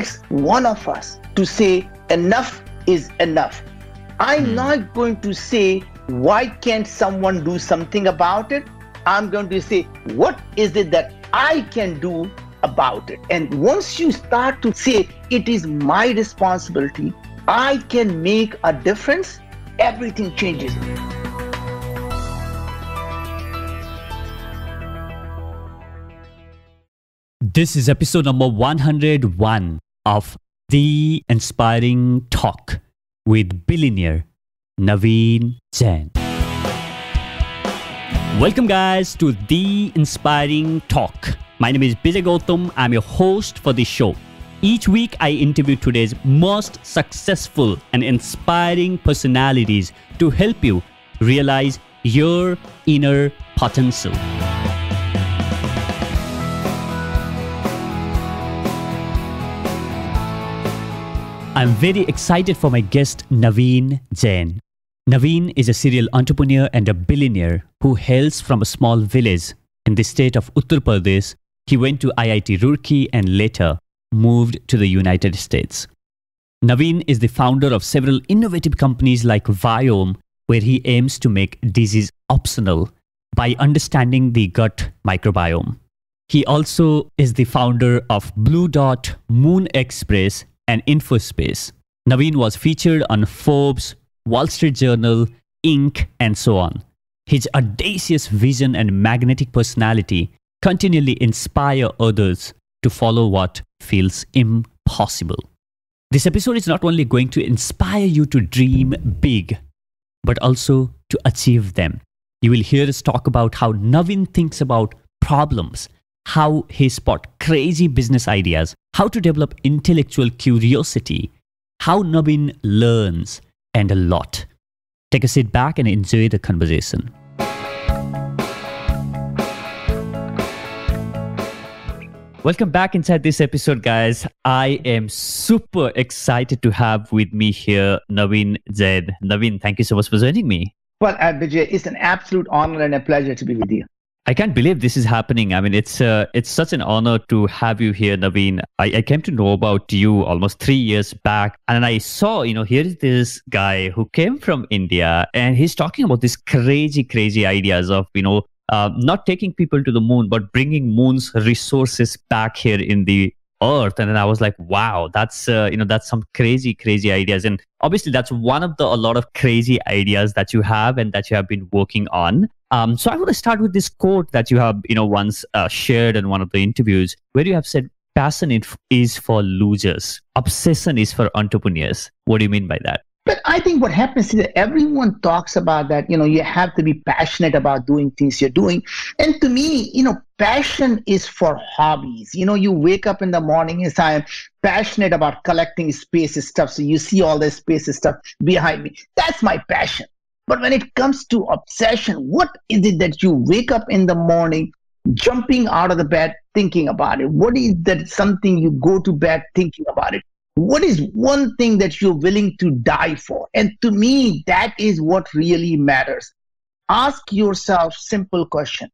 takes one of us to say enough is enough. I'm hmm. not going to say, why can't someone do something about it? I'm going to say, what is it that I can do about it? And once you start to say, it is my responsibility, I can make a difference, everything changes. This is episode number 101 of The Inspiring Talk with billionaire Naveen Jain. Welcome, guys, to The Inspiring Talk. My name is Bijay Gautam. I'm your host for this show. Each week, I interview today's most successful and inspiring personalities to help you realize your inner potential. I'm very excited for my guest, Naveen Jain. Naveen is a serial entrepreneur and a billionaire who hails from a small village in the state of Uttar Pradesh. He went to IIT Roorkee and later moved to the United States. Naveen is the founder of several innovative companies like Viome, where he aims to make disease optional by understanding the gut microbiome. He also is the founder of Blue Dot Moon Express and InfoSpace. Naveen was featured on Forbes, Wall Street Journal, Inc., and so on. His audacious vision and magnetic personality continually inspire others to follow what feels impossible. This episode is not only going to inspire you to dream big, but also to achieve them. You will hear us talk about how Naveen thinks about problems how he spot crazy business ideas, how to develop intellectual curiosity, how Naveen learns, and a lot. Take a sit back and enjoy the conversation. Welcome back inside this episode, guys. I am super excited to have with me here Naveen Jain. Naveen, thank you so much for joining me. Well, uh, Vijay, it's an absolute honor and a pleasure to be with you. I can't believe this is happening. I mean, it's uh, it's such an honor to have you here, Naveen. I, I came to know about you almost three years back, and I saw, you know, here is this guy who came from India, and he's talking about these crazy, crazy ideas of, you know, uh, not taking people to the moon, but bringing moon's resources back here in the earth and then i was like wow that's uh, you know that's some crazy crazy ideas and obviously that's one of the a lot of crazy ideas that you have and that you have been working on um, so I want to start with this quote that you have, you know, once uh, shared in one of the interviews, where you have said, "Passion is for losers, obsession is for entrepreneurs." What do you mean by that? But I think what happens is that everyone talks about that, you know, you have to be passionate about doing things you're doing. And to me, you know, passion is for hobbies. You know, you wake up in the morning and say, I'm passionate about collecting space stuff. So you see all this space stuff behind me. That's my passion. But when it comes to obsession, what is it that you wake up in the morning, jumping out of the bed, thinking about it? What is that something you go to bed thinking about it? What is one thing that you're willing to die for? And to me, that is what really matters. Ask yourself simple question.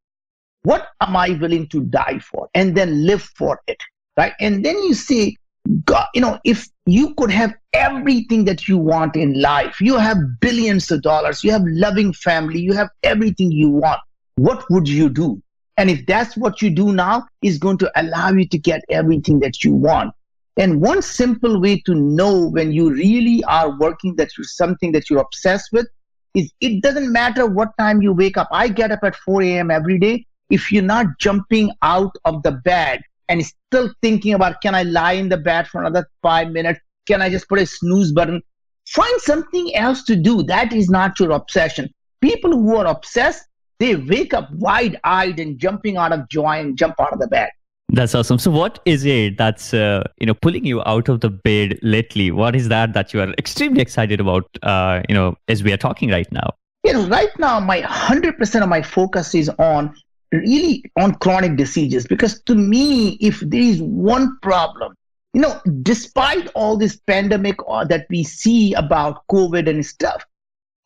What am I willing to die for? And then live for it. Right. And then you say, God, you know, if you could have everything that you want in life, you have billions of dollars, you have loving family, you have everything you want, what would you do? And if that's what you do now, is going to allow you to get everything that you want. And one simple way to know when you really are working that you're something that you're obsessed with is it doesn't matter what time you wake up. I get up at 4 a.m. every day. If you're not jumping out of the bed and still thinking about can I lie in the bed for another five minutes? Can I just put a snooze button? Find something else to do. That is not your obsession. People who are obsessed, they wake up wide eyed and jumping out of joy and jump out of the bed. That's awesome. So, what is it that's uh, you know pulling you out of the bed lately? What is that that you are extremely excited about? Uh, you know, as we are talking right now. You know, right now, my hundred percent of my focus is on really on chronic diseases. Because to me if there is one problem you know despite all this pandemic uh, that we see about covid and stuff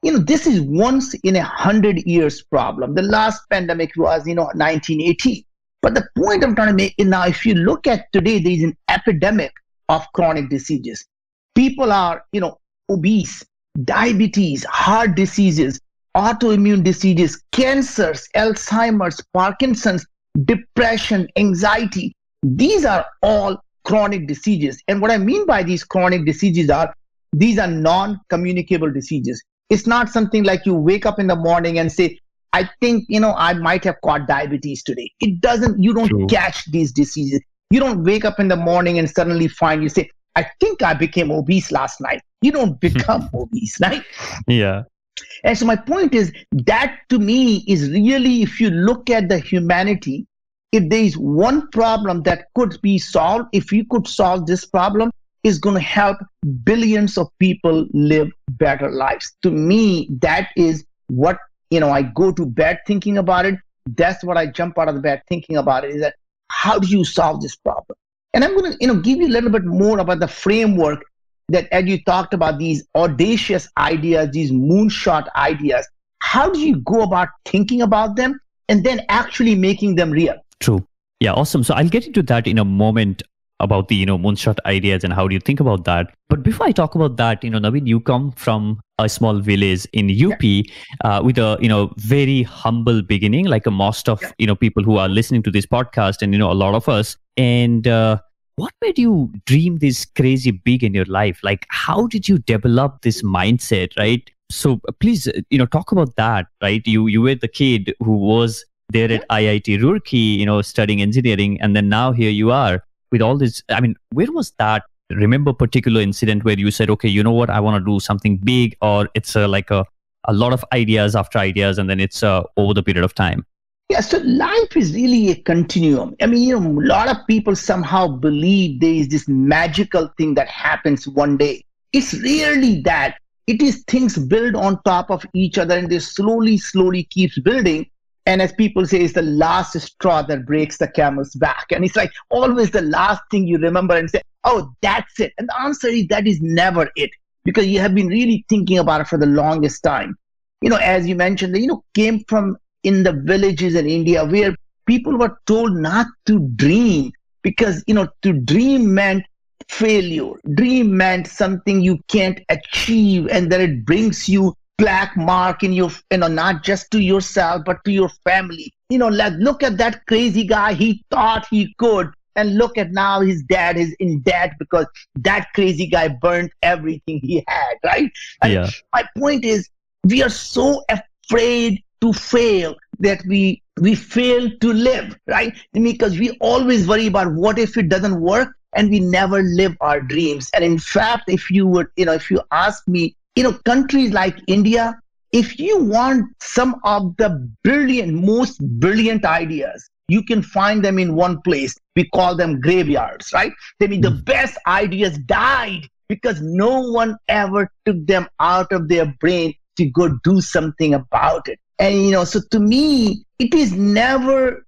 you know this is once in a hundred years problem. The last pandemic was you know 1980 but the point i'm trying to make is now if you look at today there is an epidemic of chronic diseases. People are, you know, obese, diabetes, heart diseases, autoimmune diseases, cancers, Alzheimer's, Parkinson's, depression, anxiety. These are all chronic diseases. And what I mean by these chronic diseases are these are non communicable diseases. It's not something like you wake up in the morning and say, I think, you know, I might have caught diabetes today. It doesn't, you don't True. catch these diseases. You don't wake up in the morning and suddenly find you say, I think I became obese last night. You don't become obese, right? Yeah. And so my point is that to me is really, if you look at the humanity, if there is one problem that could be solved, if you could solve this problem, is going to help billions of people live better lives. To me, that is what you know. I go to bed thinking about it. That's what I jump out of the bed thinking about it. Is that how do you solve this problem? And I'm going to you know give you a little bit more about the framework that as you talked about these audacious ideas, these moonshot ideas. How do you go about thinking about them and then actually making them real? True. Yeah, awesome. So I'll get into that in a moment about the you know moonshot ideas and how do you think about that but before i talk about that you know naveen you come from a small village in UP yeah. uh, with a you know very humble beginning like a most of yeah. you know people who are listening to this podcast and you know a lot of us and uh, what made you dream this crazy big in your life? Like how did you develop this mindset right? So uh, please uh, you know talk about that right? You you were the kid who was there at IIT Roorkee, you know, studying engineering, and then now here you are with all this. I mean where was that? Remember particular incident where you said okay you know what? I want to do something big or it's uh, like a, a lot of ideas after ideas and then it's uh, over the period of time yeah so life is really a continuum i mean you know a lot of people somehow believe there is this magical thing that happens one day it's rarely that it is things build on top of each other and they slowly slowly keeps building and as people say, it's the last straw that breaks the camel's back. And it's like always the last thing you remember and say, oh, that's it. And the answer is that is never it because you have been really thinking about it for the longest time. You know, as you mentioned, you know, came from in the villages in India where people were told not to dream because, you know, to dream meant failure. Dream meant something you can't achieve and that it brings you black mark in your you know not just to yourself but to your family you know like look at that crazy guy he thought he could and look at now his dad is in debt because that crazy guy burned everything he had right and yeah. my point is we are so afraid to fail that we we fail to live right because we always worry about what if it doesn't work and we never live our dreams and in fact if you would you know if you ask me you know, countries like India, if you want some of the brilliant, most brilliant ideas, you can find them in one place. We call them graveyards, right? I mean, the hmm. best ideas died because no one ever took them out of their brain to go do something about it. And, you know, so to me, it is never,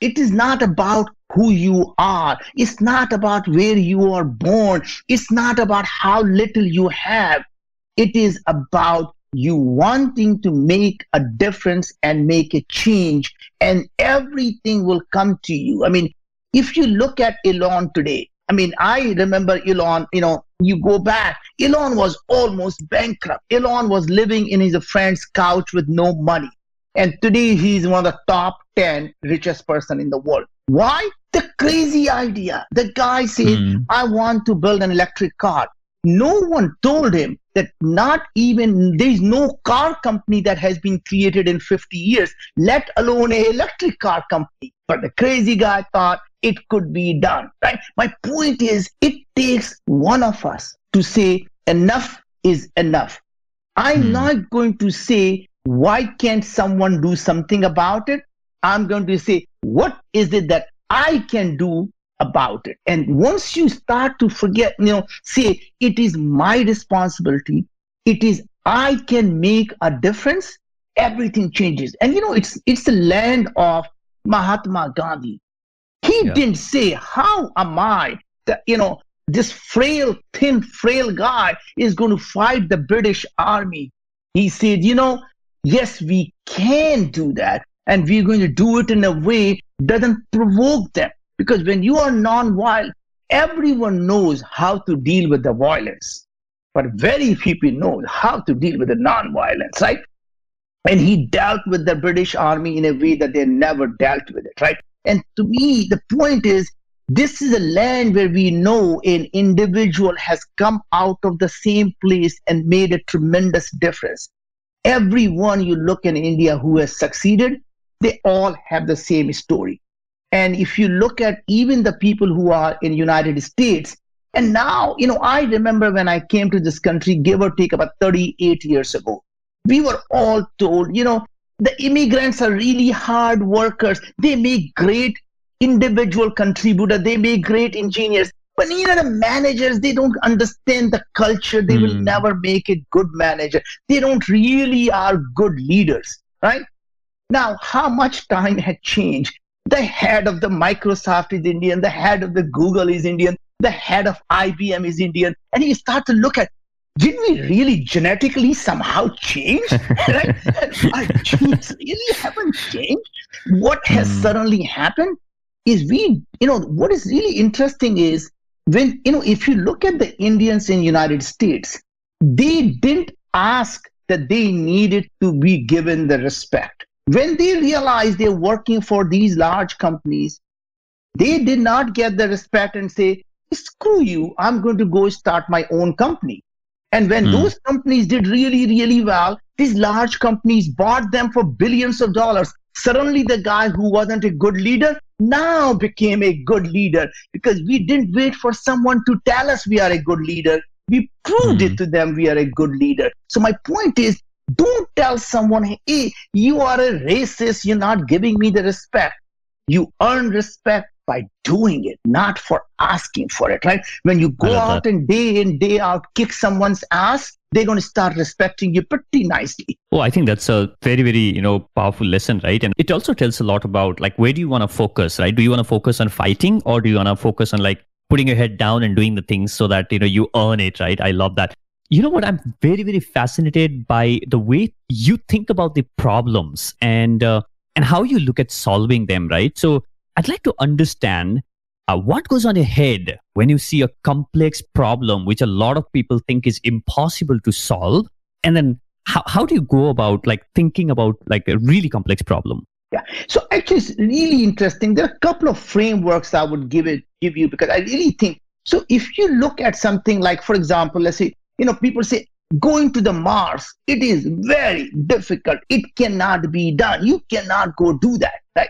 it is not about who you are. It's not about where you are born. It's not about how little you have. It is about you wanting to make a difference and make a change, and everything will come to you. I mean, if you look at Elon today, I mean, I remember Elon, you know, you go back, Elon was almost bankrupt. Elon was living in his friend's couch with no money. And today he's one of the top 10 richest person in the world. Why? The crazy idea. The guy said, mm. I want to build an electric car. No one told him that not even there is no car company that has been created in 50 years, let alone a electric car company. But the crazy guy thought it could be done, right? My point is, it takes one of us to say enough is enough. I'm hmm. not going to say why can't someone do something about it. I'm going to say what is it that I can do about it. And once you start to forget, you know, say, it is my responsibility, it is I can make a difference, everything changes. And you know, it's it's the land of Mahatma Gandhi. He yeah. didn't say, How am I that you know this frail, thin, frail guy is going to fight the British army? He said, you know, yes, we can do that. And we're going to do it in a way doesn't provoke them. Because when you are non-wild, everyone knows how to deal with the violence, but very few people know how to deal with the non-violence, right? And he dealt with the British Army in a way that they never dealt with it, right? And to me, the point is this is a land where we know an individual has come out of the same place and made a tremendous difference. Everyone you look in India who has succeeded, they all have the same story. And if you look at even the people who are in United States, and now, you know, I remember when I came to this country, give or take about 38 years ago, we were all told, you know, the immigrants are really hard workers. They make great individual contributor. They make great engineers. But you know, the managers, they don't understand the culture. They mm. will hmm. never make a good manager. They don't really are good leaders, right? Now, how much time had changed? The head of the Microsoft is Indian. The head of the Google is Indian. The head of IBM is Indian. And you start to look at did we really genetically somehow change? right? Our genes really haven't changed. What has mm. suddenly happened is we, you know, what is really interesting is when, you know, if you look at the Indians in United States, they didn't ask that they needed to be given the respect. When they realized they're working for these large companies, they did not get the respect and say, screw you, I'm going to go start my own company. And when mm. those companies did really, really well, these large companies bought them for billions of dollars. Suddenly, the guy who wasn't a good leader now became a good leader because we didn't wait for someone to tell us we are a good leader. We proved mm. it to them we are a good leader. So, my point is don't tell someone, hey, you are a racist, you're not giving me the respect. You earn respect by doing it, not for asking for it, right? When you go out that. and day in, day out, kick someone's ass, they're going to start respecting you pretty nicely. Oh, I think that's a very, very, you know, powerful lesson, right? And it also tells a lot about like where do you want to focus, right? Do you want to focus on fighting or do you want to focus on like putting your head down and doing the things so that, you know, you earn it, right? I love that. You know what? I'm very, very fascinated by the way you think about the problems and uh, and how you look at solving them, right? So I'd like to understand uh, what goes on your head when you see a complex problem which a lot of people think is impossible to solve? And then how, how do you go about like thinking about like a really complex problem? Yeah. So actually it's really interesting. There are a couple of frameworks i would give it give you because i really think so if you look at something like for example let's say you know people say going to the mars it is very difficult. It cannot be done. You cannot go do that right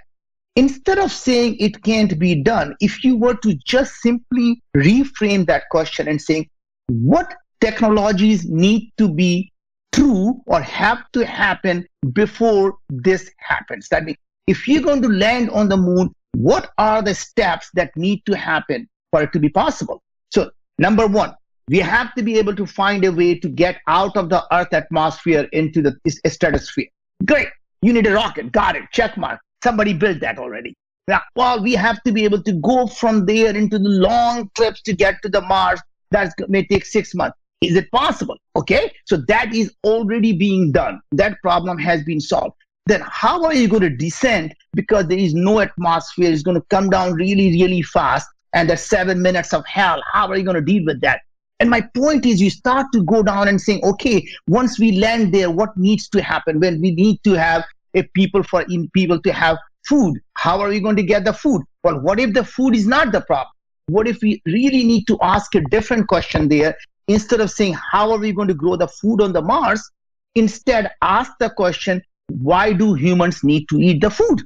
instead of saying it can't be done, if you were to just simply reframe that question and saying, what technologies need to be true or have to happen before this happens? That means if you're going to land on the moon, what are the steps that need to happen for it to be possible? So, number one, we have to be able to find a way to get out of the Earth atmosphere into the stratosphere. Great. You need a rocket. Got it. Check mark. Somebody built that already. Now, well, we have to be able to go from there into the long trips to get to the Mars. That may take six months. Is it possible? Okay, so that is already being done. That problem has been solved. Then how are you going to descend because there is no atmosphere? It's going to come down really, really fast, and there's seven minutes of hell. How are you going to deal with that? And my point is, you start to go down and saying, okay, once we land there, what needs to happen? When we need to have if people for in people to have food. How are we going to get the food? Well what if the food is not the problem? What if we really need to ask a different question there? Instead of saying how are we going to grow the food on the mars? Instead ask the question why do humans need to eat the food?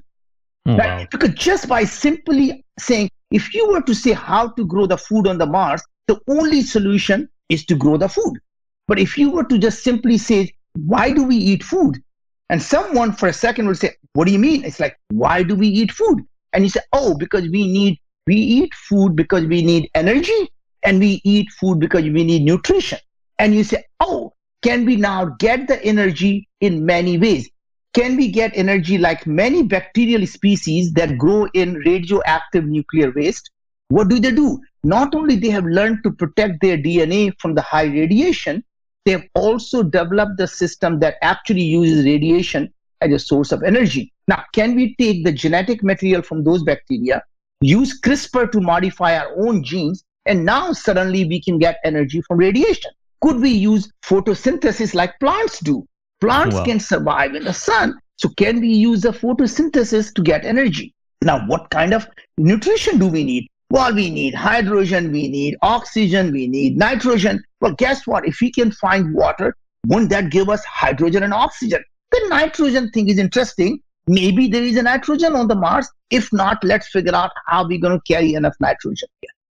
Oh, right? wow. because just by simply saying if you were to say how to grow the food on the mars the only solution is to grow the food. But if you were to just simply say why do we eat food and someone for a second will say, What do you mean? It's like, why do we eat food? And you say, Oh, because we need we eat food because we need energy and we eat food because we need nutrition. And you say, Oh, can we now get the energy in many ways? Can we get energy like many bacterial species that grow in radioactive nuclear waste? What do they do? Not only they have learned to protect their DNA from the high radiation, they've also developed the system that actually uses radiation as a source of energy. Now, can we take the genetic material from those bacteria, use CRISPR to modify our own genes, And now suddenly we can get energy from radiation. Could we use photosynthesis like plants do? Plants wow. can survive in the sun. So can we use the photosynthesis to get energy? Now, what kind of nutrition do we need? Well, we need hydrogen, we need oxygen, we need nitrogen. Well, guess what? If we can find water, won't that give us hydrogen and oxygen? The nitrogen thing is interesting. Maybe there is a nitrogen on the Mars. If not, let's figure out how we're going to carry enough nitrogen.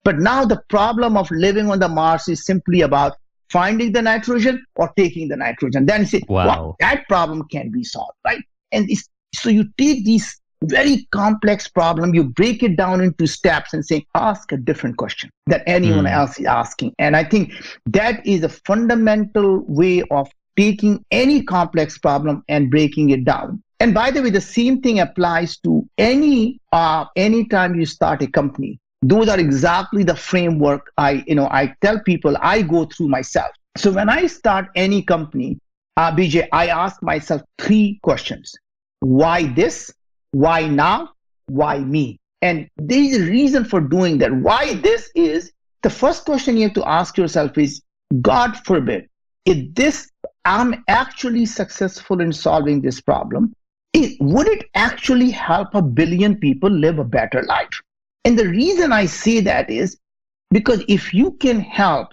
But now the problem of living on the Mars is simply about finding the nitrogen or taking the nitrogen. Then you say, wow. well, that problem can be solved, right? And so you take these very complex problem, you break it down into steps and say, ask a different question that anyone mm. else is asking. And I think that is a fundamental way of taking any complex problem and breaking it down. And by the way, the same thing applies to any uh, anytime you start a company. Those are exactly the framework I, you know, I tell people I go through myself. So when I start any company, uh, Bijay, I ask myself three questions: Why this? Why now? Why me? And there is a reason for doing that. Why this is the first question you have to ask yourself is God forbid, if this I'm actually successful in solving this problem, it, would it actually help a billion people live a better life? And the reason I say that is because if you can help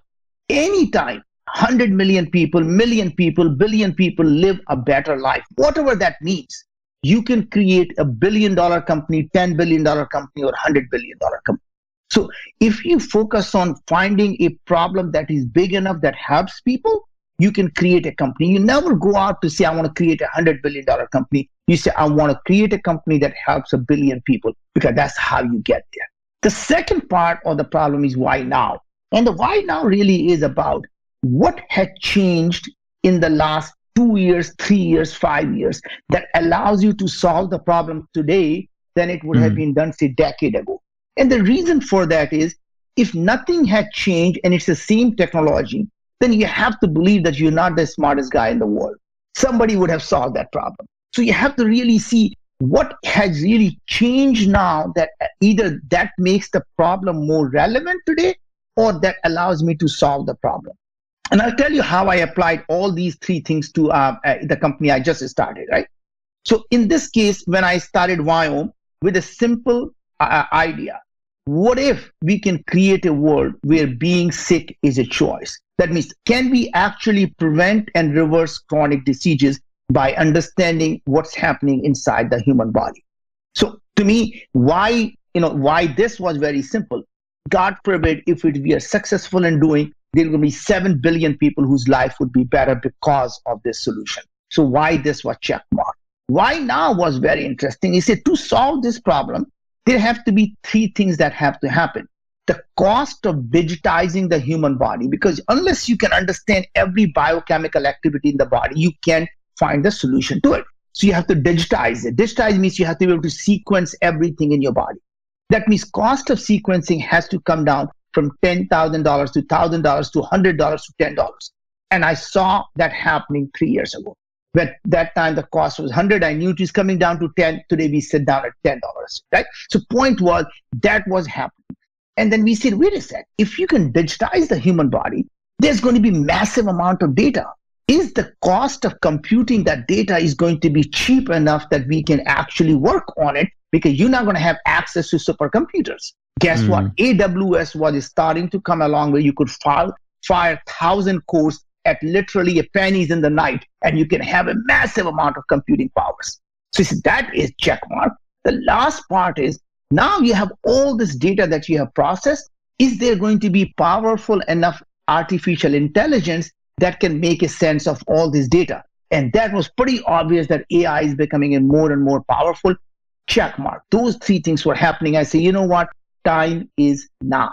anytime 100 million people, million people, billion people live a better life, whatever that means, you can create a billion dollar company, $10 billion company, or $100 billion company. So if you focus on finding a problem that is big enough that helps people, you can create a company. You never go out to say, I want to create a $100 billion company. You say, I want to create a company that helps a billion people because that's how you get there. The second part of the problem is why now? And the why now really is about what had changed in the last two years, three years, five years that allows you to solve the problem today than it would mm have hmm. been done, say, decade ago. And the reason for that is if nothing had changed and it's the same technology, then you have to believe that you're not the smartest guy in the world. Somebody would have solved that problem. So you have to really see what has really changed now that either that makes the problem more relevant today or that allows me to solve the problem. And I'll tell you how I applied all these three things to uh, uh, the company I just started, right? So in this case, when I started Viome with a simple uh, idea, what if we can create a world where being sick is a choice? That means, can we actually prevent and reverse chronic diseases by understanding what's happening inside the human body? So, to me, why you know why this was very simple. God forbid if it, we are successful in doing, there will be seven billion people whose life would be better because of this solution. So why this was check mark? Why now was very interesting. He said to solve this problem, there have to be three things that have to happen the cost of digitizing the human body because unless you can understand every biochemical activity in the body you can't find the solution to it so you have to digitize it digitize means you have to be able to sequence everything in your body that means cost of sequencing has to come down from $10000 to $1000 to $100 to $10 and i saw that happening three years ago. But that time the cost was 100 i knew it was coming down to 10 today we sit down at $10 right? So point was that was happening. And then we said, wait a sec, if you can digitize the human body, there's going to be massive amount of data. Is the cost of computing that data is going to be cheap enough that we can actually work on it? Because you're not going to have access to supercomputers. Guess mm. what? AWS was starting to come along where you could file, fire thousand cores at literally a pennies in the night, and you can have a massive amount of computing powers. So see, that is check mark. The last part is now you have all this data that you have processed. Is there going to be powerful enough artificial intelligence that can make a sense of all this data? And that was pretty obvious that AI is becoming more and more powerful. Check mark. Those three things were happening. I say, you know what? Time is now.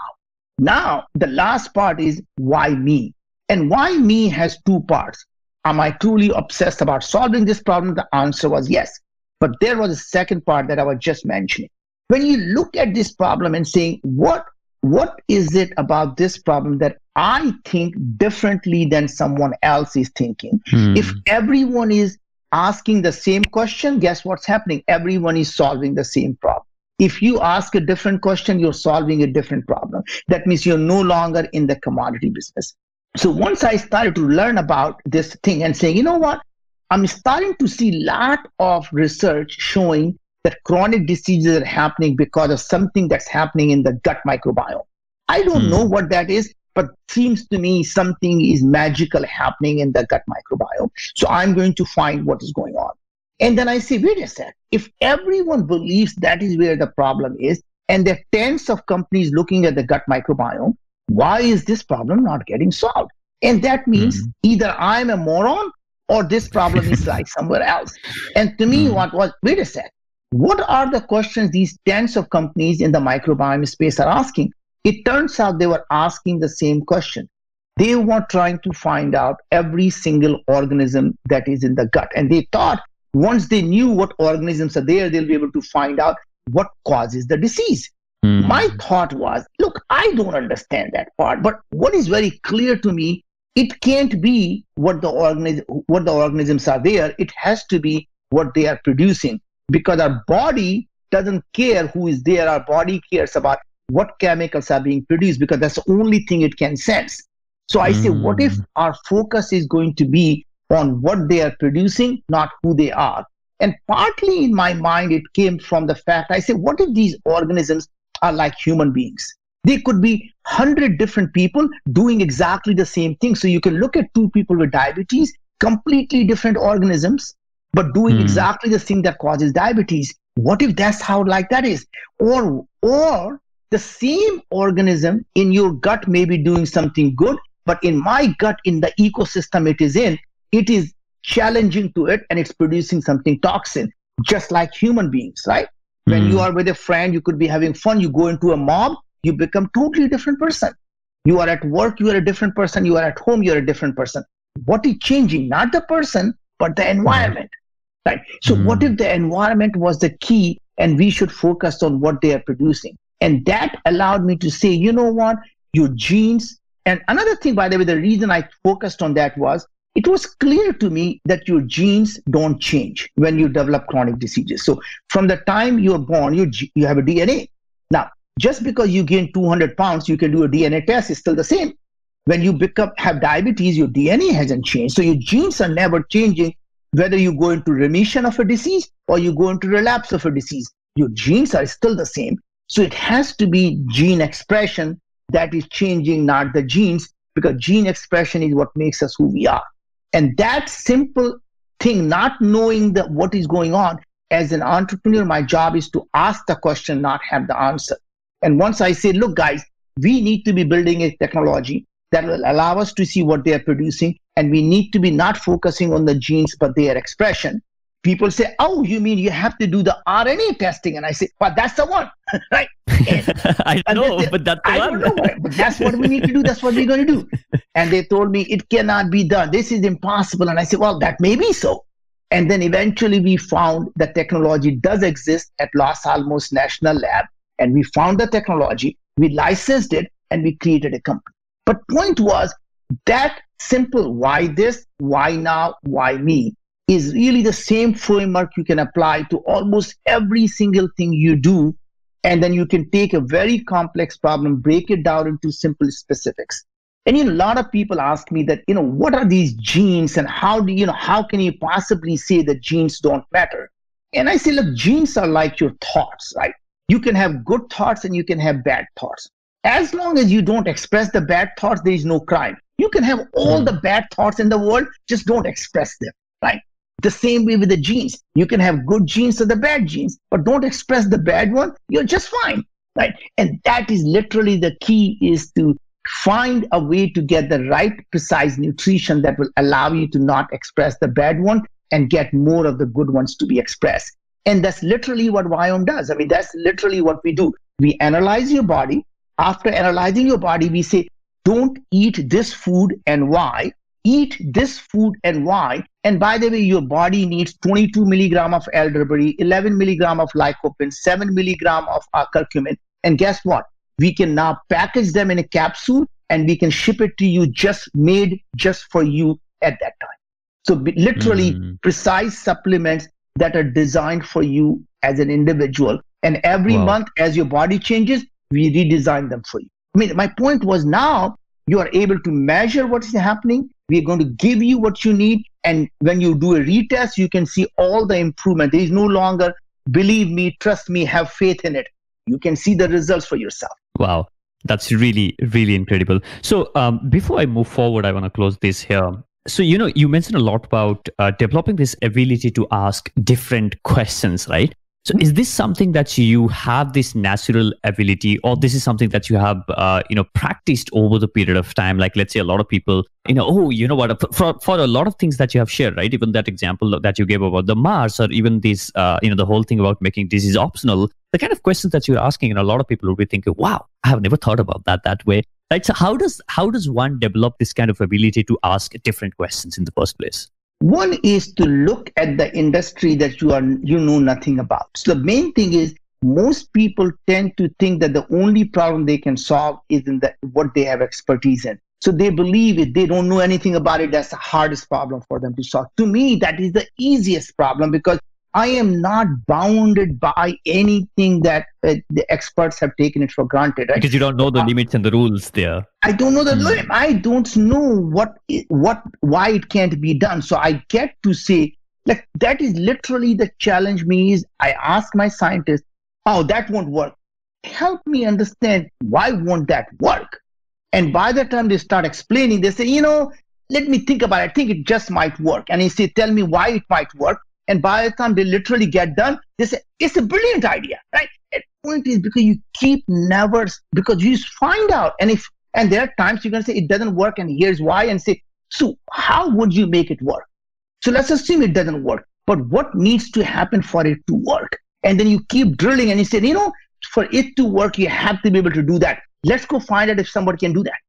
Now, the last part is why me? And why me has two parts. Am I truly obsessed about solving this problem? The answer was yes. But there was a second part that I was just mentioning when you look at this problem and saying what what is it about this problem that i think differently than someone else is thinking hmm. if everyone is asking the same question guess what's happening everyone is solving the same problem If you ask a different question, you're solving a different problem. That means you're no longer in the commodity business. So once I started to learn about this thing and saying, you know what, I'm starting to see a lot of research showing that chronic diseases are happening because of something that's happening in the gut microbiome. I don't hmm. know what that is, but seems to me something is magical happening in the gut microbiome. So I'm going to find what is going on. And then I say, wait a sec, if everyone believes that is where the problem is, and there are tens of companies looking at the gut microbiome, why is this problem not getting solved? And that means mm-hmm. either I'm a moron or this problem is like somewhere else. And to me, mm-hmm. what was, wait a sec, what are the questions these tens of companies in the microbiome space are asking? It turns out they were asking the same question. They were trying to find out every single organism that is in the gut. And they thought once they knew what organisms are there, they'll be able to find out what causes the disease. Mm. My thought was, look, I don't understand that part, but what is very clear to me, it can't be what the organism what the organisms are there. It has to be what they are producing because our body doesn't care who is there. Our body cares about what chemicals are being produced because that's the only thing it can sense. So I mm. say, what if hmm. our focus is going to be on what they are producing, not who they are. And partly in my mind, it came from the fact I say, what if these organisms are like human beings? They could be 100 different people doing exactly the same thing. So you can look at two people with diabetes, completely different organisms, but doing mm. exactly the thing that causes diabetes. What if that's how like that is? Or, or the same organism in your gut may be doing something good, but in my gut, in the ecosystem it is in, it is challenging to it and it's producing something toxin, just like human beings, right? Mm. When you hmm. are with a friend, you could be having fun. You go into a mob, you become totally different person. You are at work, you are a different person. You are at home, you are a different person. What is changing? Not the person, but the environment. Right. So mm. what if the environment was the key and we should focus on what they are producing? And that allowed me to say, you know what? Your genes. And another thing, by the way, the reason I focused on that was it was clear to me that your genes don't change when you develop chronic diseases. So from the time you're born, you, you have a DNA. Now, just because you gain 200 pounds, you can do a DNA test, it's still the same. When you become have diabetes, your DNA hasn't changed. So your genes are never changing, whether you go into remission of a disease or you go into relapse of a disease. Your genes are still the same. So it has to be gene expression that is changing, not the genes, because gene expression is what makes us who we are. And that simple thing, not knowing the, what is going on, as an entrepreneur, my job is to ask the question, not have the answer. And once I say, look, guys, we need to be building a technology that will allow us to see what they are producing. And we need to be not focusing on the genes, but their expression people say, "Oh, you mean you have to do the RNA testing?" And I say, "Well, that's the one, right?" And, I know, but that's the I one. Don't know, but that's what we need to do. That's what we're going to do. And they told me it cannot be done. This is impossible. And I said, "Well, that may be so." And then eventually we found the technology does exist at Los Alamos National Lab, and we found the technology. We licensed it, and we created a company. But point was that simple. Why this? Why now? Why me? Is really the same framework you can apply to almost every single thing you do. And then you can take a very complex problem, break it down into simple specifics. And you know, a lot of people ask me that, you know, what are these genes and how do you know how can you possibly say that genes don't matter? And I say, look, genes are like your thoughts, right? You can have good thoughts and you can have bad thoughts. As long as you don't express the bad thoughts, there is no crime. You can have all hmm. the bad thoughts in the world, just don't express them, right? The same way with the genes. You can have good genes or the bad genes, but don't express the bad one. You're just fine, right? And that is literally the key is to find a way to get the right precise nutrition that will allow you to not express the bad one and get more of the good ones to be expressed. And that's literally what Viome does. I mean, that's literally what we do. We analyze your body. After analyzing your body, we say, don't eat this food and why eat this food and why. And by the way, your body needs 22 milligram of elderberry, 11 milligram of lycopene, 7 milligram of curcumin. And guess what? We can now package them in a capsule and we can ship it to you just made just for you at that time. So literally mm. precise supplements that are designed for you as an individual. And every wow. month, as your body changes, we redesign them for you. I mean, my point was now you are able to measure what is happening. We're going to give you what you need. And when you do a retest, you can see all the improvement. There is no longer, believe me, trust me, have faith in it. You can see the results for yourself. Wow. That's really, really incredible. So, um, before I move forward, I want to close this here. So, you know, you mentioned a lot about uh, developing this ability to ask different questions, right? So is this something that you have this natural ability, or this is something that you have, uh, you know, practiced over the period of time? Like, let's say a lot of people, you know, oh, you know what, for, for a lot of things that you have shared, right? Even that example that you gave about the Mars, or even this, uh, you know, the whole thing about making disease optional, the kind of questions that you're asking, and a lot of people will be thinking, wow, I have never thought about that that way. Right. So how does how does one develop this kind of ability to ask different questions in the first place? One is to look at the industry that you are you know nothing about. So the main thing is most people tend to think that the only problem they can solve is in the, what they have expertise in. So they believe if they don't know anything about it, that's the hardest problem for them to solve. To me, that is the easiest problem because I am not bounded by anything that uh, the experts have taken it for granted. Because you don't know the uh, limits and the rules there. I don't know the mm. limit. I don't know what what why it can't be done. So I get to say, like that is literally the challenge. Me is I ask my scientists, "Oh, that won't work. Help me understand why won't that work?" And by the time they start explaining, they say, "You know, let me think about it. I think it just might work." And they say, "Tell me why it might work." And by the time they literally get done, they say, it's a brilliant idea, right? The point is because you keep never, because you find out. And if, and there are times you're going to say it doesn't work and here's why and say, so how would you make it work? So let's assume it doesn't work, but what needs to happen for it to work? And then you keep drilling and you say, you know, for it to work, you have to be able to do that. Let's go find out if somebody can do that.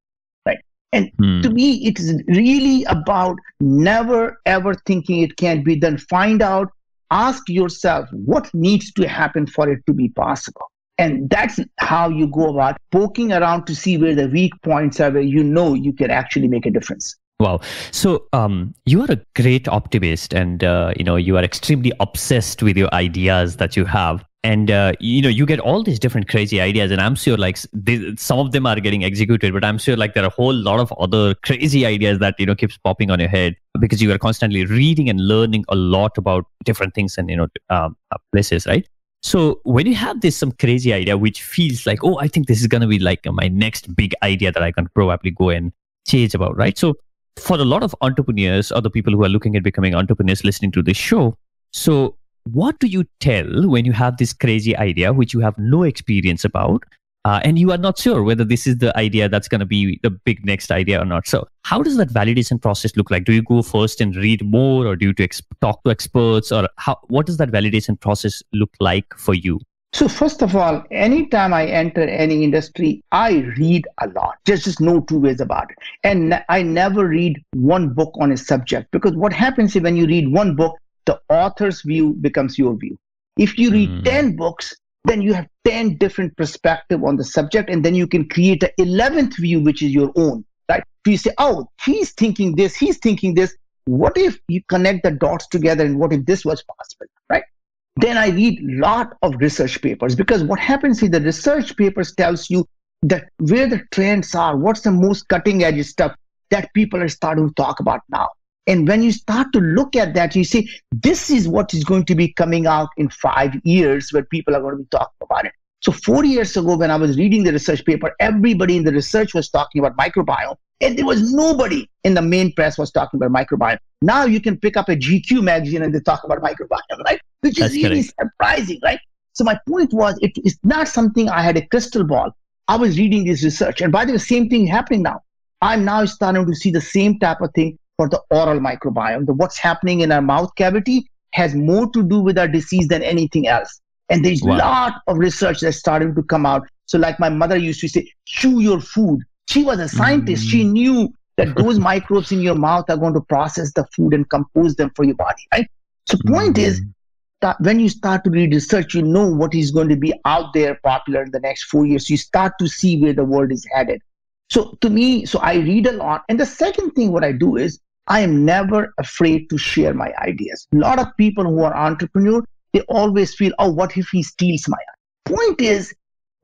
And hmm. to me, it is really about never ever thinking it can be done. Find out, ask yourself what needs to happen for it to be possible. And that's how you go about poking around to see where the weak points are, where you know you can actually make a difference. Wow. So um, you are a great optimist, and uh, you know you are extremely obsessed with your ideas that you have and uh, you know you get all these different crazy ideas and i'm sure like they, some of them are getting executed but i'm sure like there are a whole lot of other crazy ideas that you know keeps popping on your head because you are constantly reading and learning a lot about different things and you know um, uh, places right? So when you have this some crazy idea which feels like oh i think this is going to be like my next big idea that i can probably go and change about right? So for a lot of entrepreneurs or the people who are looking at becoming entrepreneurs listening to this show so what do you tell when you have this crazy idea which you have no experience about uh, and you are not sure whether this is the idea that's going to be the big next idea or not so how does that validation process look like do you go first and read more or do you to ex- talk to experts or how what does that validation process look like for you so first of all, anytime I enter any industry, I read a lot. There's just no two ways about it. And I never read one book on a subject because what happens is when you read one book, the author's view becomes your view. If you read mm. 10 books, then you have 10 different perspective on the subject, and then you can create an 11th view, which is your own, right? So you say, oh, he's thinking this, he's thinking this. What if you connect the dots together and what if this was possible, right? Then I read a lot of research papers because what happens is the research papers tells you that where the trends are, what's the most cutting edge stuff that people are starting to talk about now. And when you start to look at that, you see, this is what is going to be coming out in five years where people are going to be talking about it. So, four years ago, when I was reading the research paper, everybody in the research was talking about microbiome, and there was nobody in the main press was talking about microbiome. Now you can pick up a GQ magazine and they talk about microbiome, right? Which That's is really correct. surprising, right? So, my point was, it is not something I had a crystal ball. I was reading this research, and by the way, same thing happening now. I'm now starting to see the same type of thing for the oral microbiome. The, what's happening in our mouth cavity has more to do with our disease than anything else. And there's a wow. lot of research that's starting to come out. So, like my mother used to say, chew your food. She was a scientist. Mm. She knew that those microbes in your mouth are going to process the food and compose them for your body, right? So, point mm. is that when you start to read research, you know what is going to be out there popular in the next four years. You start to see where the world is headed. So, to me, so I read a lot. And the second thing, what I do is I am never afraid to share my ideas. A lot of people who are entrepreneurs, they always feel, oh, what if he steals my idea? Point is,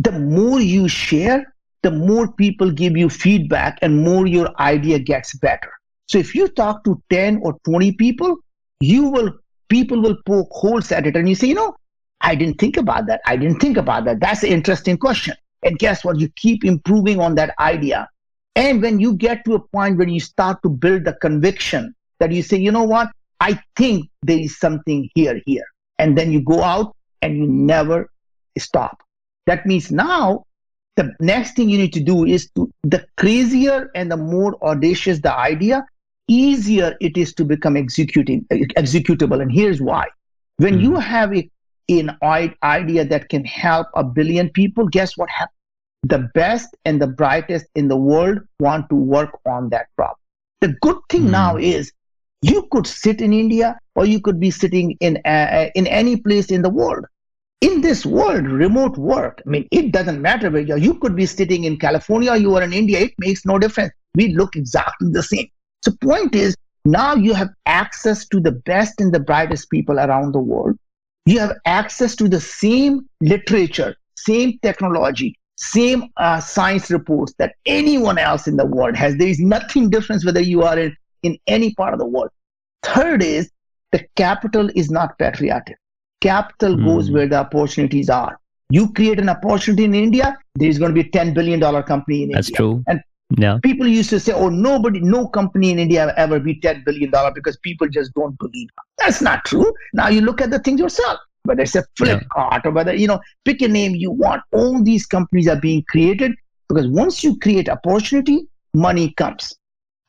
the more you share, the more people give you feedback and more your idea gets better. So if you talk to 10 or 20 people, you will people will poke holes at it and you say, you know, I didn't think about that. I didn't think about that. That's an interesting question. And guess what? You keep improving on that idea. And when you get to a point where you start to build the conviction that you say, you know what? I think there is something here, here. And then you go out and you never stop. That means now the next thing you need to do is to the crazier and the more audacious the idea, easier it is to become executing executable. And here's why. When mm you have a, an idea that can help a billion people, guess what happens? The best and the brightest in the world want to work on that problem. The good thing mm now is you could sit in India or you could be sitting in uh, in any place in the world in this world, remote work, I mean, it doesn't matter where you are. You could be sitting in California, you are in India, it makes no difference. We look exactly the same. So, point is, now you have access to the best and the brightest people around the world. You have access to the same literature, same technology, same uh, science reports that anyone else in the world has. There is nothing different whether you are in, in any part of the world. Third is the capital is not patriotic. Capital mm. goes where the opportunities are. You create an opportunity in India, there's going to be a $10 billion company in That's India. That's true. And yeah. people used to say, oh, nobody, no company in India will ever be $10 billion because people just don't believe. That's not true. Now you look at the things yourself, whether it's a Flipkart yeah. or whether, you know, pick a name you want. All these companies are being created because once you create opportunity, money comes.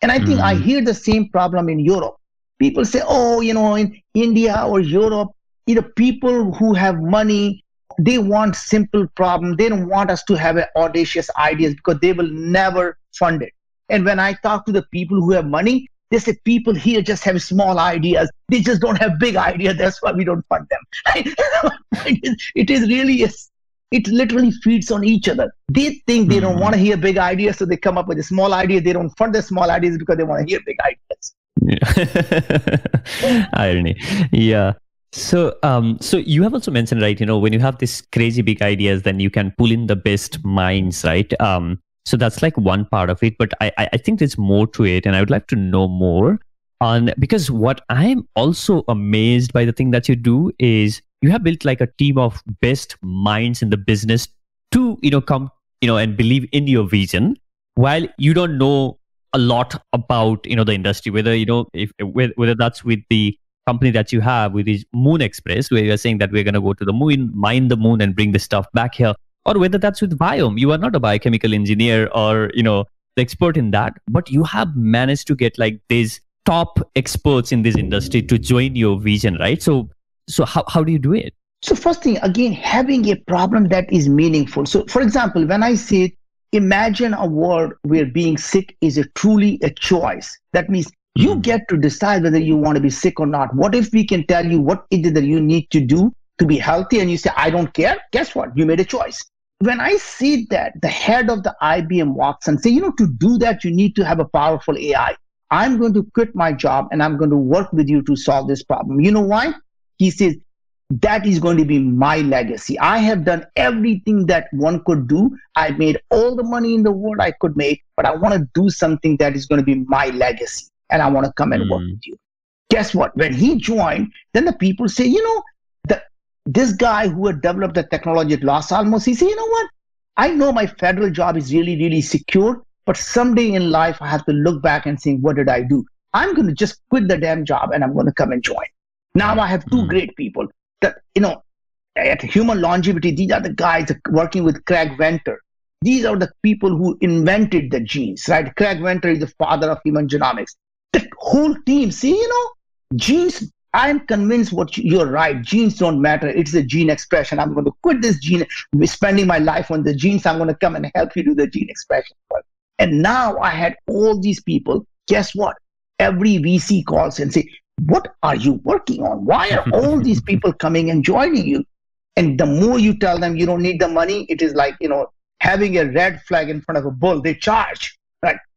And I think mm. I hear the same problem in Europe. People say, oh, you know, in India or Europe, you know, people who have money, they want simple problem. They don't want us to have audacious ideas because they will never fund it. And when I talk to the people who have money, they say people here just have small ideas. They just don't have big ideas. That's why we don't fund them. it, is, it is really a, it literally feeds on each other. They think they don't mm-hmm. want to hear big ideas, so they come up with a small idea. They don't fund the small ideas because they want to hear big ideas. Yeah. Irony. Yeah. So, um, so you have also mentioned, right? You know, when you have these crazy big ideas, then you can pull in the best minds, right? Um, so that's like one part of it, but I, I think there's more to it, and I would like to know more on because what I'm also amazed by the thing that you do is you have built like a team of best minds in the business to you know come you know and believe in your vision while you don't know a lot about you know the industry whether you know if whether that's with the company that you have with this Moon Express, where you're saying that we're going to go to the moon, mine the moon, and bring the stuff back here, or whether that's with Viome. You are not a biochemical engineer or you know the expert in that, but you have managed to get like these top experts in this industry to join your vision, right? So, so how how do you do it? So first thing, again, having a problem that is meaningful. So, for example, when I say imagine a world where being sick is a truly a choice. That means you hmm. get to decide whether you want to be sick or not. What if we can tell you what it is that you need to do to be healthy and you say, I don't care? Guess what? You made a choice. When I see that, the head of the IBM walks and say, you know, to do that, you need to have a powerful AI. I'm going to quit my job and I'm going to work with you to solve this problem. You know why? He says, that is going to be my legacy. I have done everything that one could do. I made all the money in the world I could make, but I want to do something that is going to be my legacy and I want to come and mm. work hmm. with you. Guess what? When he joined, then the people say, you know, this guy who had developed the technology at Los Alamos, he said, you know what? I know my federal job is really, really secure, but someday in life I have to look back and think, what did I do? I'm going to just quit the damn job and I'm going to come and join. Now I have two mm. great people that, you know, at Human Longevity, these are the guys working with Craig Venter. These are the people who invented the genes, right? Craig Venter is the father of human genomics the whole team. See, you know, genes. I'm convinced what you're right. Genes don't matter. It's a gene expression. I'm going to quit this gene. Spending my life on the genes. I'm going to come and help you do the gene expression work. And now I had all these people. Guess what? Every VC calls and say, "What are you working on? Why are all these people coming and joining you?" And the more you tell them you don't need the money, it is like you know having a red flag in front of a bull. They charge?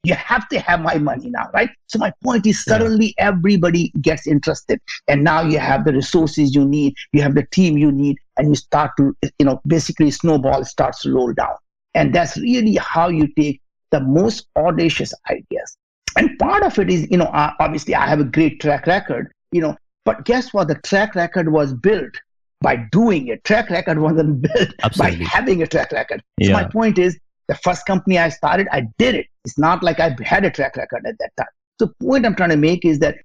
You have to have my money now, right? So my point is suddenly yeah. everybody gets interested. And now you have the resources you need, you have the team you need, and you start to, you know, basically snowball starts to roll down. And that's really how you take the most audacious ideas. And part of it is, you know, uh, obviously I have a great track record, you know, but guess what? The track record was built by doing it. Track record wasn't built Absolutely. by having a track record. Yeah. So my point is, the first company I started, I did it. It's not like I had a track record at that time. So point I'm trying to make is that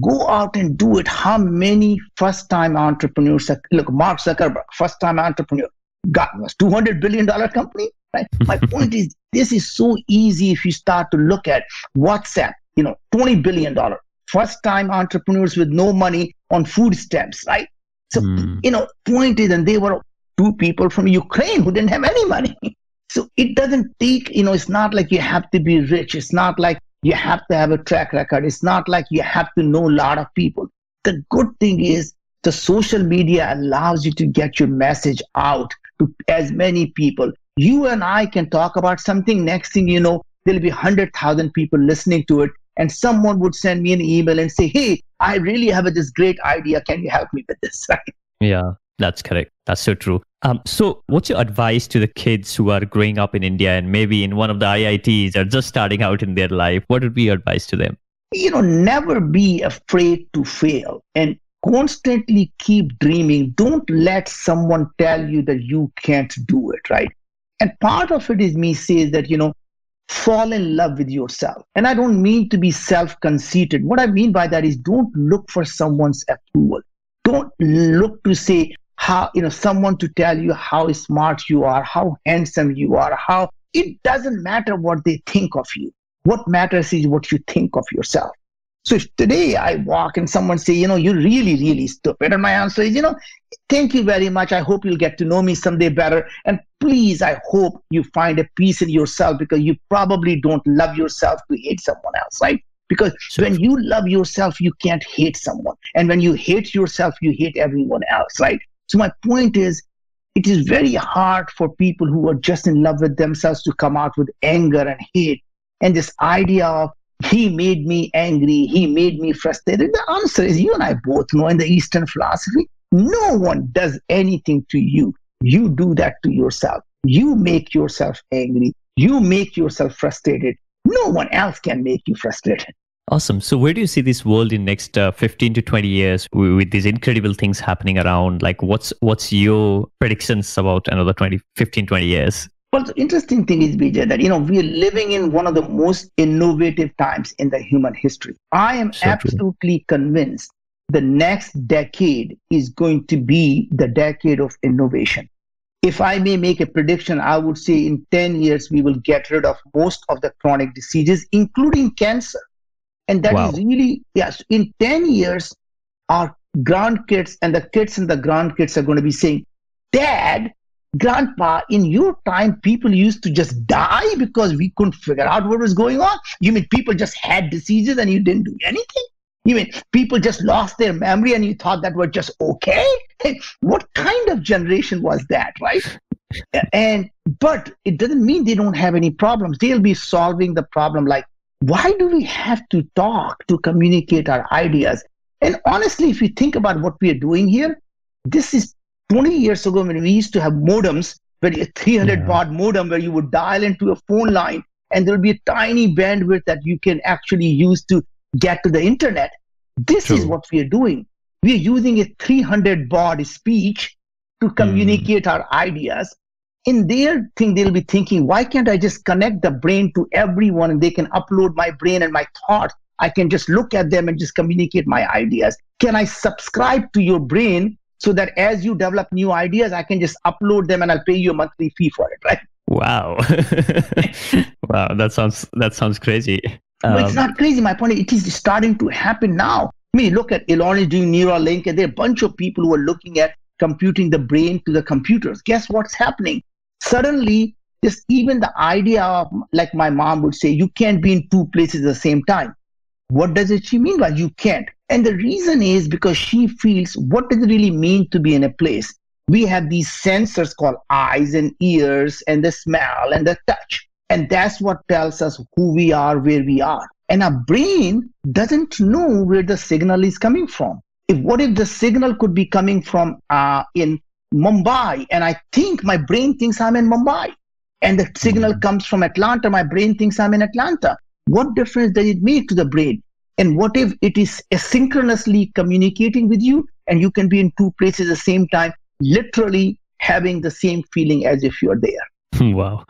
go out and do it. How many first-time entrepreneurs? Look, Mark Zuckerberg, first-time entrepreneur, got was 200 billion dollar company. Right. My point is, this is so easy if you start to look at WhatsApp. You know, 20 billion dollar first-time entrepreneurs with no money on food stamps. Right. So mm. you know, point is, and they were two people from Ukraine who didn't have any money. So it doesn't take, you know, it's not like you have to be rich. It's not like you have to have a track record. It's not like you have to know a lot of people. The good thing is the social media allows you to get your message out to as many people. You and I can talk about something. Next thing you know, there'll be 100,000 people listening to it. And someone would send me an email and say, Hey, I really have this great idea. Can you help me with this? Right? Yeah, that's correct. That's so true. Um, so, what's your advice to the kids who are growing up in India and maybe in one of the IITs or just starting out in their life? What would be your advice to them? You know, never be afraid to fail and constantly keep dreaming. Don't let someone tell you that you can't do it, right? And part of it is me says that, you know, fall in love with yourself. And I don't mean to be self conceited. What I mean by that is don't look for someone's approval. Don't look to say, how you know someone to tell you how smart you are how handsome you are how it doesn't matter what they think of you. What matters is what you think of yourself. So if today i walk and someone say you know you're really really stupid and my answer is you know thank you very much. I hope you'll get to know me someday better. And please i hope you find a peace in yourself because you probably don't love yourself to hate someone else right? Because sure. when you love yourself you can't hate someone. And when you hate yourself you hate everyone else right so my point is, it is very hard for people who are just in love with themselves to come out with anger and hate. And this idea of he made me angry, he made me frustrated. The answer is you and I both know in the Eastern philosophy, no one does anything to you. You do that to yourself. You make yourself angry. You make yourself frustrated. No one else can make you frustrated. Awesome. So, where do you see this world in next uh, 15 to 20 years with, with, these incredible things happening around? Like, what's what's your predictions about another 20, 15, 20 years? Well, the interesting thing is, Vijay, that you know we are living in one of the most innovative times in the human history. I am so absolutely true. convinced the next decade is going to be the decade of innovation. If I may make a prediction, I would say in 10 years we will get rid of most of the chronic diseases, including cancer and that wow. is really, yes, in 10 years, our grandkids and the kids and the grandkids are going to be saying, Dad, Grandpa, in your time, people used to just die because we couldn't figure out what was going on. You mean people just had diseases and you didn't do anything? You mean people just lost their memory and you thought that was just okay? Hey, what kind of generation was that, right? and but it doesn't mean they don't have any problems. They'll be solving the problem like why do we have to talk to communicate our ideas? And honestly, if you think about what we are doing here, this is 20 years ago when we used to have modems, where a 300 yeah. baud modem where you would dial into a phone line and there'll be a tiny bandwidth that you can actually use to get to the internet. This True. is what we are doing. We are using a 300 baud speech to communicate mm. our ideas in their thing, they'll be thinking, why can't I just connect the brain to everyone and they can upload my brain and my thoughts? I can just look at them and just communicate my ideas. Can I subscribe to your brain so that as you develop new ideas, I can just upload them and I'll pay you a monthly fee for it, right? Wow. wow, that sounds that sounds crazy. Um, it's not crazy. My point is it is starting to happen now. I mean, look at Elon is doing Neuralink, and there are a bunch of people who are looking at computing the brain to the computers. Guess what's happening? Suddenly just even the idea of like my mom would say you can't be in two places at the same time what does it she mean by you can't and the reason is because she feels what does it really mean to be in a place we have these sensors called eyes and ears and the smell and the touch And that's what tells us who we are, where we are. And our brain doesn't know where the signal is coming from. If what if the signal could be coming from uh, in Mumbai, and I think my brain thinks I'm in Mumbai, and the signal mm-hmm. comes from Atlanta, my brain thinks I'm in Atlanta. What difference does it make to the brain? And what if it is asynchronously communicating with you, and you can be in two places at the same time, literally having the same feeling as if you're there? Wow.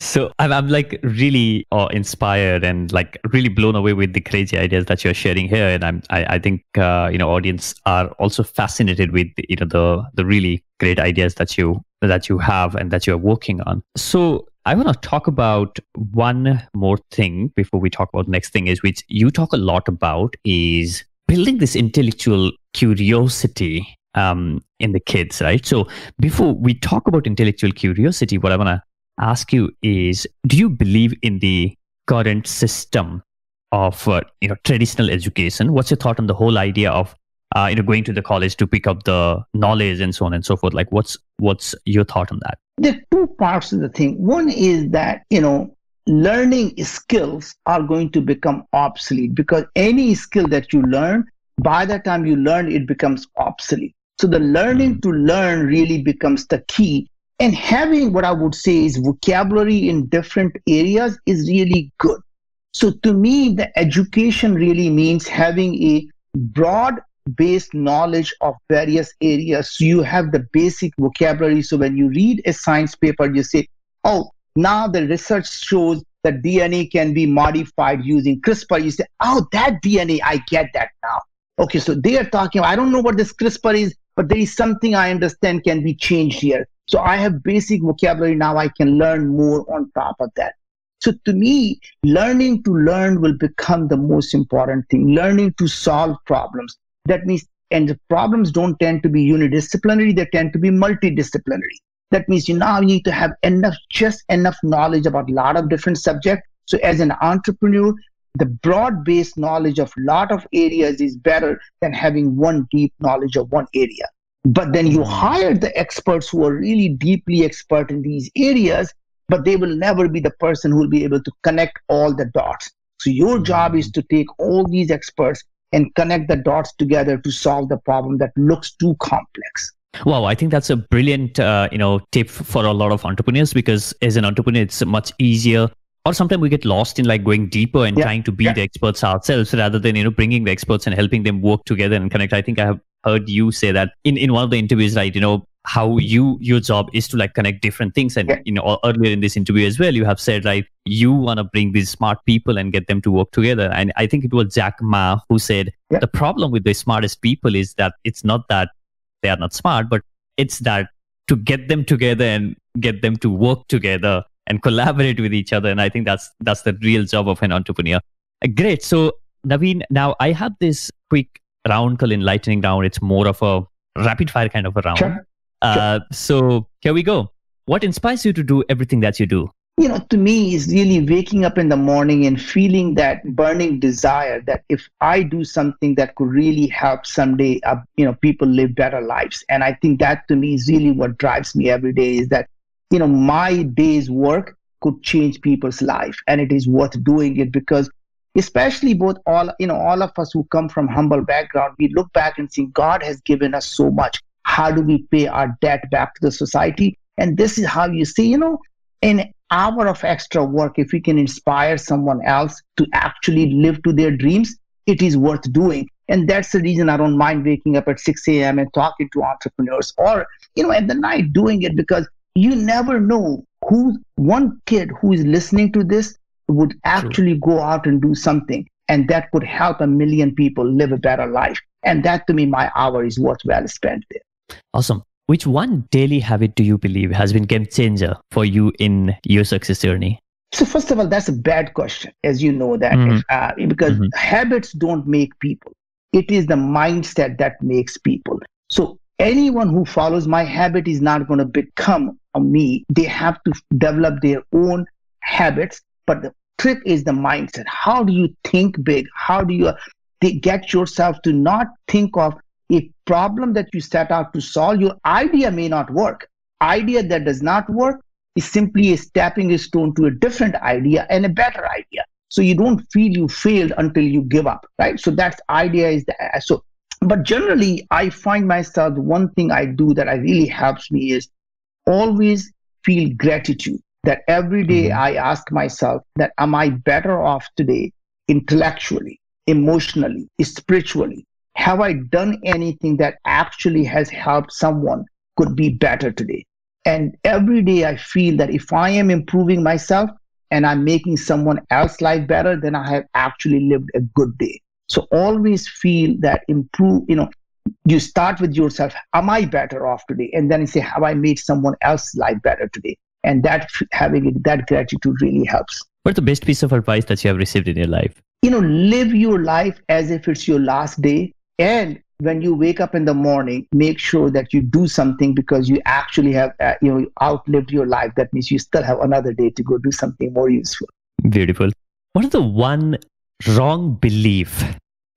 So I'm, I'm like really uh, inspired and like really blown away with the crazy ideas that you're sharing here. And I'm, I, I think, uh, you know, audience are also fascinated with, you know, the, the really great ideas that you, that you have and that you're working on. So I want to talk about one more thing before we talk about next thing is which you talk a lot about is building this intellectual curiosity um, in the kids, right? So before we talk about intellectual curiosity, what I want to ask you is, do you believe in the current system of uh, you know traditional education? What's your thought on the whole idea of uh, you know going to the college to pick up the knowledge and so on and so forth? Like, what's what's your thought on that? There are two parts of the thing. One is that you know learning skills are going to become obsolete because any skill that you learn by the time you learn it becomes obsolete so the learning to learn really becomes the key. And having what I would say is vocabulary in different areas is really good. So to me, the education really means having a broad based knowledge of various areas. So you have the basic vocabulary. So when you read a science paper, you say, oh, now the research shows that DNA can be modified using CRISPR. You say, oh, that DNA, I get that now. Okay, so they are talking, I don't know what this CRISPR is, but there is something I understand can be changed here. So I have basic vocabulary now. I can learn more on top of that. So to me, learning to learn will become the most important thing. Learning to solve problems. That means, and the problems don't tend to be unidisciplinary, they tend to be multidisciplinary. That means you now need to have enough, just enough knowledge about a lot of different subjects. So as an entrepreneur, the broad based knowledge of a lot of areas is better than having one deep knowledge of one area. But then you mm-hmm. hire the experts who are really deeply expert in these areas but they will never be the person who will be able to connect all the dots. So your job is to take all these experts and connect the dots together to solve the problem that looks too complex. Wow, I think that's a brilliant, uh, you know, tip for a lot of entrepreneurs because as an entrepreneur, it's much easier or sometimes we get lost in like going deeper and yeah. trying to be yeah. the experts ourselves rather than you know bringing the experts and helping them work together and connect i think i have heard you say that in, in one of the interviews right you know how you your job is to like connect different things and yeah. you know earlier in this interview as well you have said right you want to bring these smart people and get them to work together and i think it was jack ma who said the problem with the smartest people is that it's not that they are not smart but it's that to get them together and get them to work together and collaborate with each other. And I think that's that's the real job of an entrepreneur. Uh, great. So Naveen, now I have this quick round called enlightening round. It's more of a rapid fire kind of a round. Sure. Uh, sure. So here we go. What inspires you to do everything that you do? You know, to me, is really waking up in the morning and feeling that burning desire that if I do something that could really help someday, uh, you know, people live better lives. And I think that to me is really what drives me every day. Is that you know my day's work could change people's life and it is worth doing it because especially both all you know all of us who come from humble background we look back and see god has given us so much. How do we pay our debt back to the society? And this is how you see you know an hour of extra work if we can inspire someone else to actually live to their dreams it is worth doing. And that's the reason i don't mind waking up at 6 a.m and talking to entrepreneurs or you know at the night doing it because you never know who one kid who is listening to this would actually True. go out and do something and that could help a million people live a better life and that to me my hour is worth well spent there awesome which one daily habit do you believe has been game changer for you in your success journey so first of all that's a bad question as you know that mm-hmm. uh, because mm-hmm. habits don't make people it is the mindset that makes people so anyone who follows my habit is not going to become me. They have to develop their own habits. But the trick is the mindset. How do you think big? How do you uh, get yourself to not think of a problem that you set out to solve? Your idea may not work. Idea that does not work is simply a stepping stone to a different idea and a better idea. So you don't feel you failed until you give up, right? So that's idea is that. Uh, so, but generally, I find myself one thing I do that I really helps me is always feel gratitude. That every day mm-hmm. I ask myself that am I better off today intellectually, emotionally, spiritually? Have I done anything that actually has helped someone could be better today? And every day I feel that if I am improving myself and I'm making someone else life better, then I have actually lived a good day. So always feel that improve, you know, you start with yourself, am I better off today? And then you say, have I made someone else's life better today? And that having that gratitude really helps. What's the best piece of advice that you have received in your life? You know, live your life as if it's your last day and when you wake up in the morning make sure that you do something because you actually have uh, you know outlived your life that means you still have another day to go do something more useful beautiful what is the one wrong belief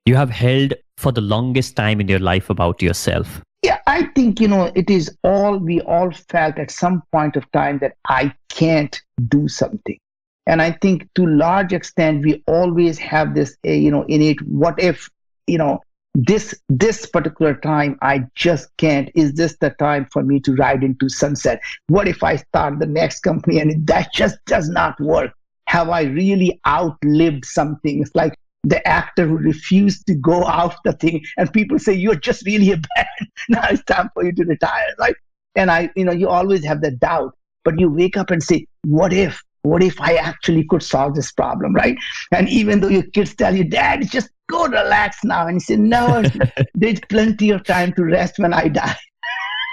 you have held for the longest time in your life about yourself? Yeah i think you know it is all we all felt at some point of time that i can't do something. And i think to large extent we always have this uh, you know innate what if you know this this particular time i just can't. Is this the time for me to ride into sunset? What if i start the next company and that just does not work? Have i really outlived something it's like the actor who refused to go out the thing and people say you're just really a bad now it's time for you to retire right and i you know you always have that doubt but you wake up and say what if what if I actually could solve this problem, right? And even though your kids tell you, Dad, just go relax now. And you say, No, there's plenty of time to rest when I die.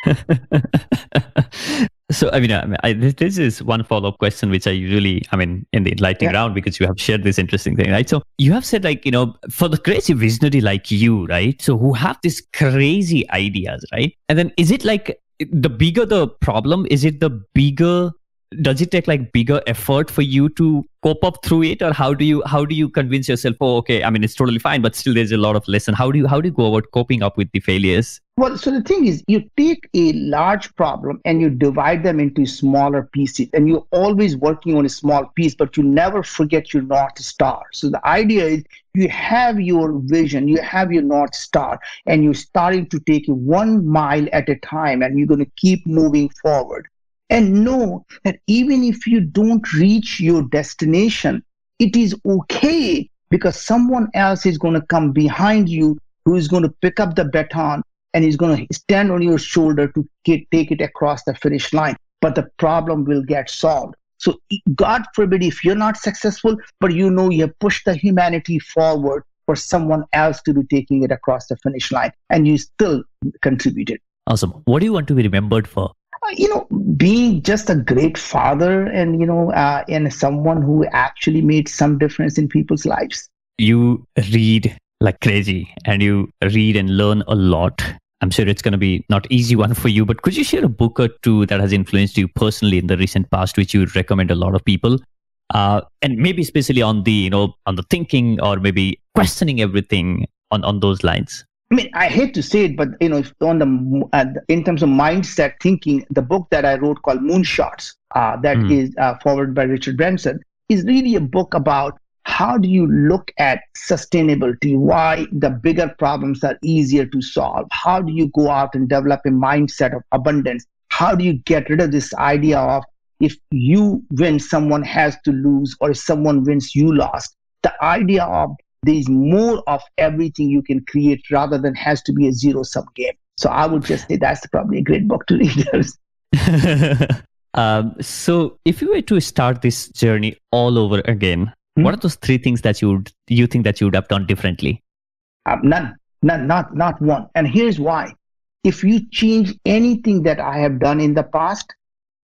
so I mean, I, this is one follow-up question which I usually, I mean, in the lightning yeah. round because you have shared this interesting thing, right? So you have said like, you know, for the crazy visionary like you, right? So who have these crazy ideas, right? And then is it like the bigger the problem, is it the bigger does it take like bigger effort for you to cope up through it? Or how do you how do you convince yourself oh okay i mean it's totally fine but still there's a lot of lesson. How do you how do you go about coping up with the failures? Well so the thing is you take a large problem and you divide them into smaller pieces and you're always working on a small piece but you never forget your north star. So the idea is you have your vision you have your north star and you're starting to take it one mile at a time and you're going to keep moving forward and know that even if you don't reach your destination, it is okay because someone else is going to come behind you who is going to pick up the baton and is going to stand on your shoulder to get, take it across the finish line. But the problem will get solved. So, God forbid if you're not successful, but you know you have pushed the humanity forward for someone else to be taking it across the finish line and you still contributed. Awesome. What do you want to be remembered for? You know being just a great father and you know uh, and someone who actually made some difference in people's lives. You read like crazy and you read and learn a lot. I'm sure it's going to be not easy one for you but could you share a book or two that has influenced you personally in the recent past which you would recommend a lot of people? Uh, and maybe especially on the you know on the thinking or maybe questioning everything on on those lines I mean, I hate to say it, but you know, on the uh, in terms of mindset thinking, the book that I wrote called Moonshots, uh, that mm. is uh, forwarded by Richard Branson, is really a book about how do you look at sustainability, why the bigger problems are easier to solve, how do you go out and develop a mindset of abundance, how do you get rid of this idea of if you win, someone has to lose, or if someone wins, you lost. The idea of there's more of everything you can create rather than has to be a zero sum game. So I would just say that's probably a great book to read. um, so if you were to start this journey all over again, hmm? what are those three things that you would, you think that you would have done differently? Um, none, none, not not one. And here's why: if you change anything that I have done in the past,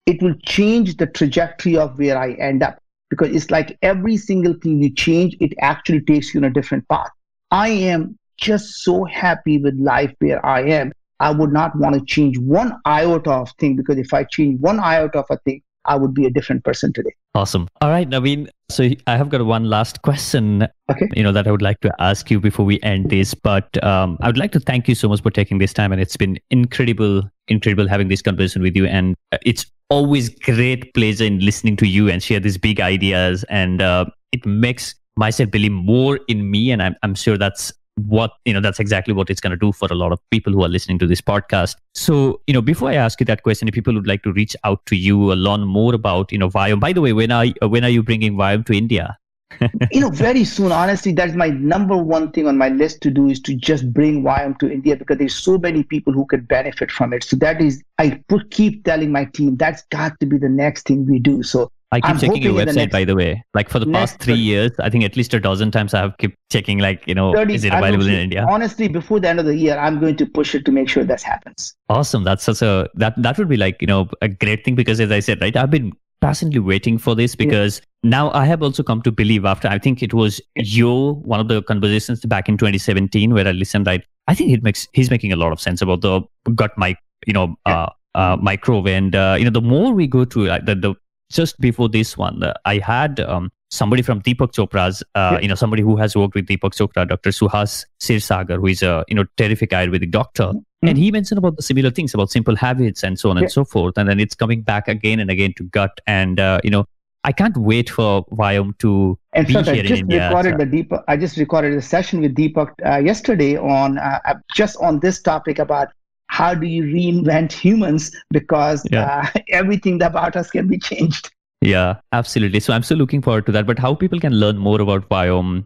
it will change the trajectory of where I end up because it's like every single thing you change, it actually takes you on a different path. I am just so happy with life where I am. I would not want to change one iota of thing because if I change one iota of a thing, I would be a different person today. Awesome. All right, Naveen. So I have got one last question. Okay. You know that I would like to ask you before we end this, but um, I would like to thank you so much for taking this time, and it's been incredible, incredible having this conversation with you, and uh, it's always great pleasure in listening to you and share these big ideas, and uh, it makes myself believe more in me, and I'm I'm sure that's what you know that's exactly what it's going to do for a lot of people who are listening to this podcast. So you know before i ask you that question if people would like to reach out to you or learn more about you know Viome by the way when are when are you bringing Viome to india? You know very soon honestly that's my number one thing on my list to do is to just bring Viome to india because there's so many people who could benefit from it. So that is i keep telling my team that's got to be the next thing we do. So I keep I'm checking your website, next- by the way. Like for the past three years, I think at least a dozen times I have kept checking, like, you know, 30 is it available in India? honestly before the end of the year i'm going to push it to make sure this happens Awesome. That's such a, that, that would be like, you know, a great thing because as I said, right, I've been patiently waiting for this because now I have also come to believe after, I think it was your, one of the conversations back in 2017 where I listened, right? I think it makes, he's making a lot of sense about the gut mic, you know, uh, uh, microwave. And, uh, you know, the more we go through like the, the, just before this one, uh, I had um, somebody from Deepak Chopra's, uh, Yeah. you know, somebody who has worked with Deepak Chopra, Dr. Suhas Kshirsagar, who is a, you know, terrific Ayurvedic doctor. And he mentioned about the similar things about simple habits and so on Yeah. and so forth. And then it's coming back again and again to gut. And, uh, you know, I can't wait for Viome to In be I here in just India. recorded So- the Deepak. I just recorded a session with Deepak uh, yesterday on uh, uh, just on this topic about how do you reinvent humans because Yeah. uh, everything about us can be changed. Yeah, absolutely. So I'm still looking forward to that. But how people can learn more about Viome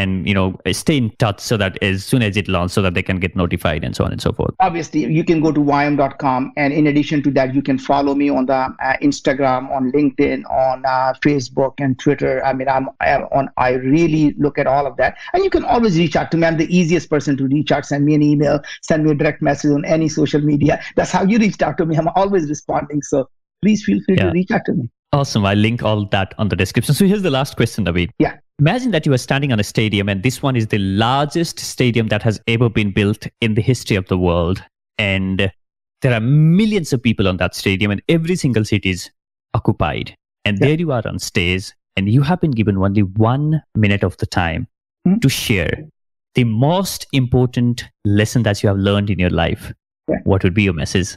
and, you know, stay in touch so that as soon as it launches, so that they can get notified and so on and so forth. Obviously, you can go to viome.com and in addition to that, you can follow me on the uh, Instagram, on LinkedIn, on uh, Facebook, and Twitter. I mean, I'm, I'm on. I really look at all of that, and you can always reach out to me. I'm the easiest person to reach out. Send me an email, send me a direct message on any social media. That's how you reached out to me. I'm always responding. So please feel free Yeah. to reach out to me. Awesome. I'll link all that on the description. So here's the last question, David. Yeah. Imagine that you are standing on a stadium, and this one is the largest stadium that has ever been built in the history of the world. And there are millions of people on that stadium, and every single seat is occupied. And Yeah. there you are on stage, and you have been given only one minute of the time Mhm. to share the most important lesson that you have learned in your life. Yeah. What would be your message?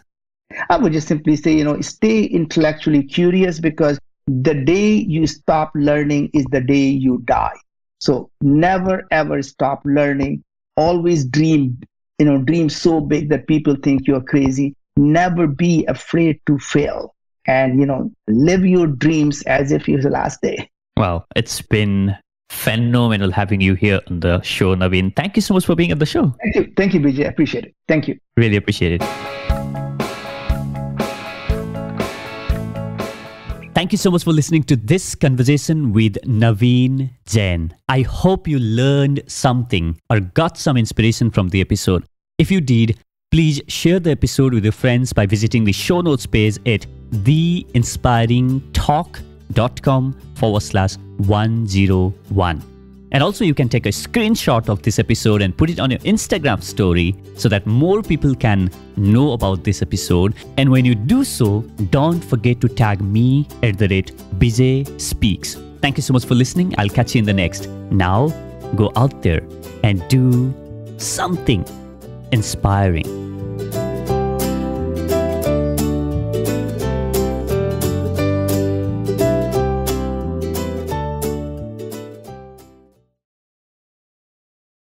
I would just simply say, you know, stay intellectually curious because the day you stop learning is the day you die. So never ever stop learning. Always dream, you know, dream so big that people think you're crazy. Never be afraid to fail. And, you know, live your dreams as if it's the last day. Well, it's been phenomenal having you here on the show, Naveen. Thank you so much for being on the show. Thank you. Thank you, Bijay. I appreciate it. Thank you. Really appreciate it. Thank you so much for listening to this conversation with Naveen Jain. I hope you learned something or got some inspiration from the episode. If you did, please share the episode with your friends by visiting the show notes page at theinspiringtalk.com forward slash 101. And also, you can take a screenshot of this episode and put it on your Instagram story so that more people can know about this episode. And when you do so, don't forget to tag me at the rate Bijay Speaks. Thank you so much for listening. I'll catch you in the next. Now, go out there and do something inspiring.